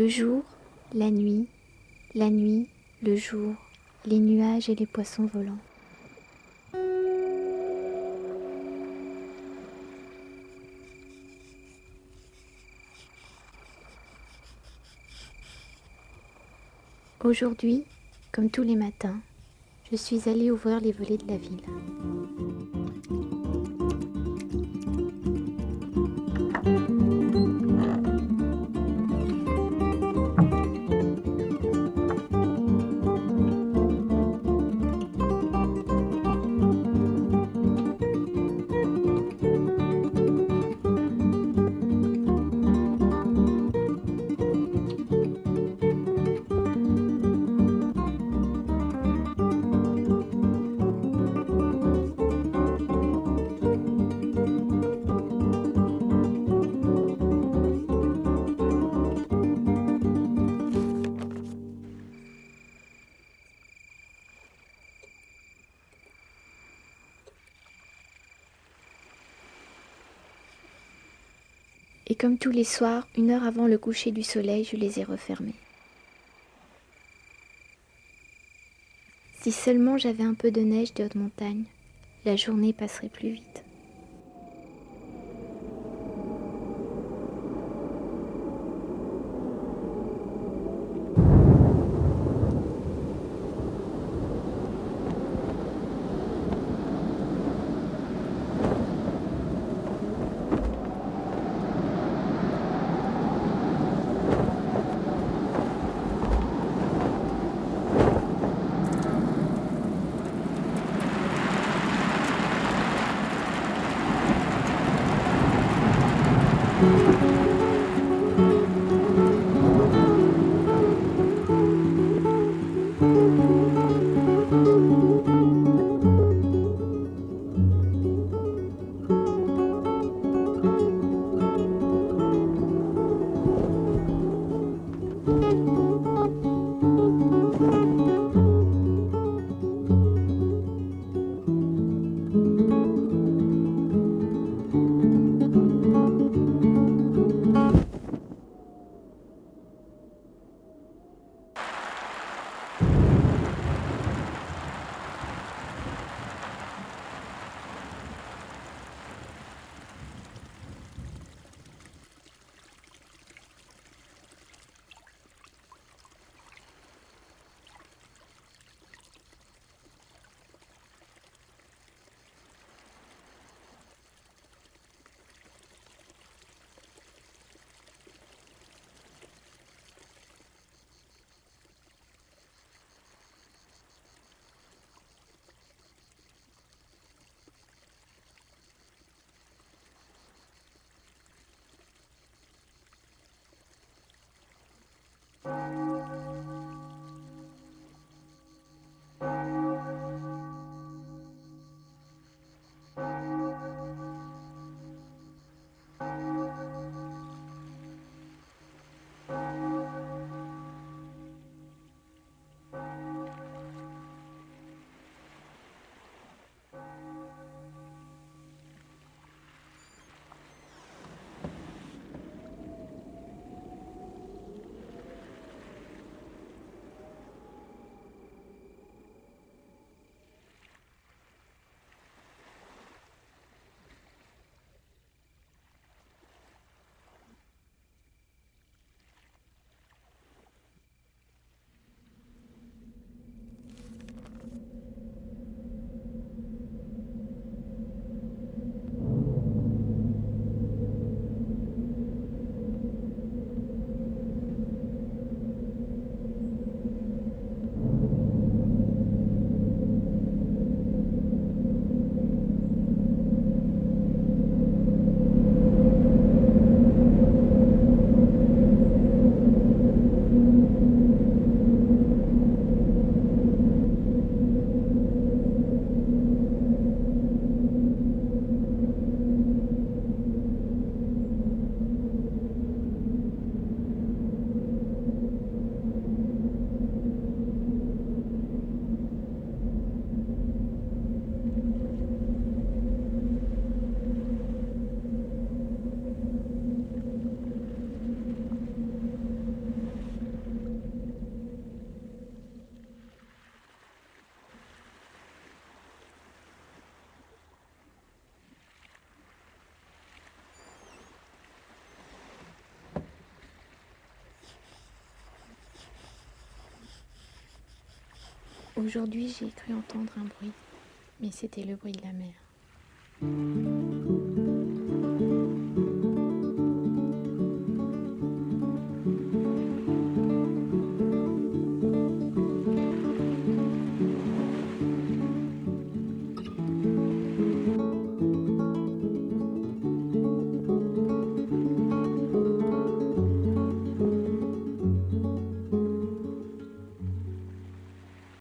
Le jour, la nuit, la nuit, le jour, les nuages et les poissons volants. Aujourd'hui, comme tous les matins, je suis allée ouvrir les volets de la ville. Et comme tous les soirs, une heure avant le coucher du soleil, je les ai refermés. Si seulement j'avais un peu de neige de haute montagne, la journée passerait plus vite. Aujourd'hui, j'ai cru entendre un bruit, mais c'était le bruit de la mer.